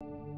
you